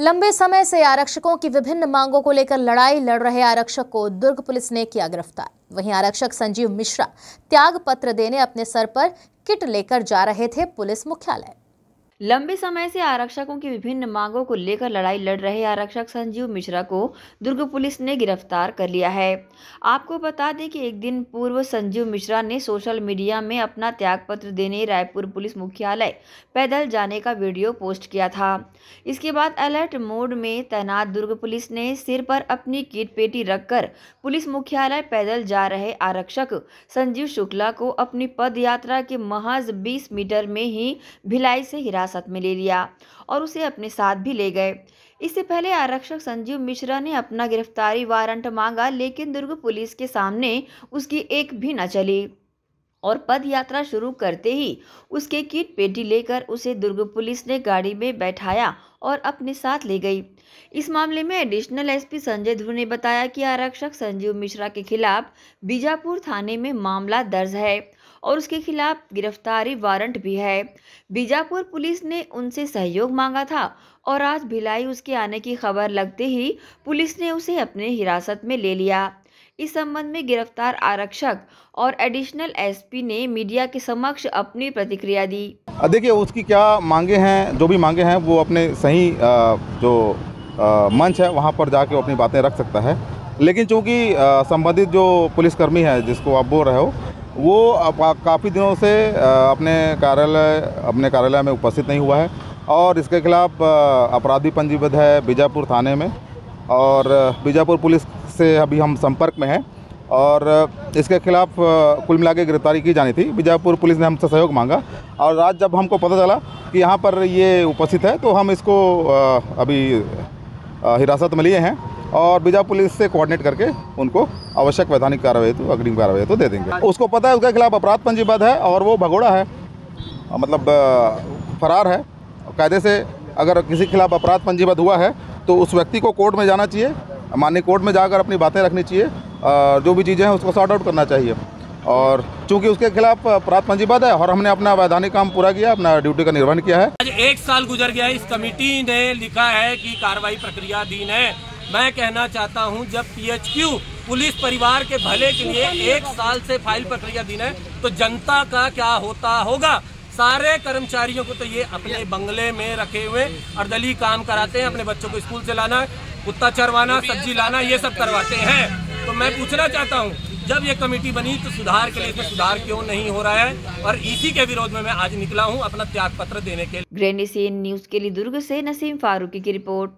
लंबे समय से आरक्षकों की विभिन्न मांगों को लेकर लड़ाई लड़ रहे आरक्षक को दुर्ग पुलिस ने किया गिरफ़्तार। वहीं आरक्षक संजीव मिश्रा त्याग पत्र देने अपने सर पर किट लेकर जा रहे थे पुलिस मुख्यालय। लंबे समय से आरक्षकों की विभिन्न मांगों को लेकर लड़ाई लड़ रहे आरक्षक संजीव मिश्रा को दुर्ग पुलिस ने गिरफ़्तार कर लिया है। आपको बता दें कि एक दिन पूर्व संजीव मिश्रा ने सोशल मीडिया में अपना त्यागपत्र देने रायपुर पुलिस मुख्यालय पैदल जाने का वीडियो पोस्ट किया था। इसके बाद अलर्ट मोड में तैनात दुर्ग पुलिस ने सिर पर अपनी किट पेटी रखकर पुलिस मुख्यालय पैदल जा रहे आरक्षक संजीव शुक्ला को अपनी पद के महज बीस मीटर में ही भिलाई से हिरासत हिरासत में ले लिया और उसे अपने साथ भी ले गए। इससे पहले आरक्षक संजीव मिश्रा ने अपना गिरफ्तारी वारंट मांगा, लेकिन दुर्ग पुलिस के सामने उसकी एक भी न चली और पद यात्रा शुरू करते ही उसके किट पेटी लेकर उसे दुर्ग पुलिस ने गाड़ी में बैठाया और अपने साथ ले गई। इस मामले में एडिशनल एसपी संजय ध्रुव ने बताया कि आरक्षक संजीव मिश्रा के खिलाफ बीजापुर थाने में मामला दर्ज है। और उसके खिलाफ गिरफ्तारी वारंट भी है। बीजापुर पुलिस ने उनसे सहयोग मांगा था और आज भिलाई उसके आने की खबर लगते ही पुलिस ने उसे अपने हिरासत में ले लिया। इस संबंध में गिरफ़्तार आरक्षक और एडिशनल एसपी ने मीडिया के समक्ष अपनी प्रतिक्रिया दी। देखिए, उसकी क्या मांगे हैं, जो भी मांगे हैं, वो अपने सही जो मंच है, वहाँ पर जाके अपनी बातें रख सकता है। लेकिन चूँकि संबंधित जो पुलिसकर्मी है, जिसको आप बोल रहे हो वो काफ़ी दिनों से अपने कार्यालय अपने कार्यालय में उपस्थित नहीं हुआ है और इसके खिलाफ अपराधी पंजीबद्ध है बीजापुर थाने में और बीजापुर पुलिस से अभी हम संपर्क में हैं और इसके खिलाफ कुल मिला के गिरफ्तारी की जानी थी। बीजापुर पुलिस ने हमसे सहयोग मांगा और आज जब हमको पता चला कि यहाँ पर ये उपस्थित है तो हम इसको अभी हिरासत में लिए हैं। और बीजा पुलिस से कोऑर्डिनेट करके उनको आवश्यक वैधानिक कार्रवाई तो अग्रिम कार्रवाई तो दे देंगे। उसको पता है उसके खिलाफ अपराध पंजीबद्ध है और वो भगोड़ा है मतलब फरार है। कायदे से अगर किसी के खिलाफ अपराध पंजीबद्ध हुआ है तो उस व्यक्ति को कोर्ट में जाना चाहिए, माननीय कोर्ट में जाकर अपनी बातें रखनी चाहिए जो भी चीज़ें हैं उसको सॉर्ट आउट करना चाहिए। और चूँकि उसके खिलाफ अपराध पंजीबद्ध है और हमने अपना वैधानिक काम पूरा किया, अपना ड्यूटी का निर्वहन किया है। आज एक साल गुजर गया इस कमेटी ने लिखा है कि कार्रवाई प्रक्रिया अधीन है। मैं कहना चाहता हूँ, जब पीएचक्यू पुलिस परिवार के भले के लिए एक साल से फ़ाइल प्रक्रिया दिन है तो जनता का क्या होता होगा? सारे कर्मचारियों को तो ये अपने बंगले में रखे हुए अर्दली काम कराते हैं, अपने बच्चों को स्कूल से लाना, कुत्ता चरवाना, सब्ज़ी लाना, ये सब करवाते हैं। तो मैं पूछना चाहता हूँ, जब ये कमेटी बनी तो सुधार के लिए सुधार क्यों नहीं हो रहा है? और इसी के विरोध में मैं आज निकला हूँ अपना त्याग पत्र देने के लिए। ग्रैंड न्यूज़ के लिए दुर्ग से नसीम फारूकी की रिपोर्ट।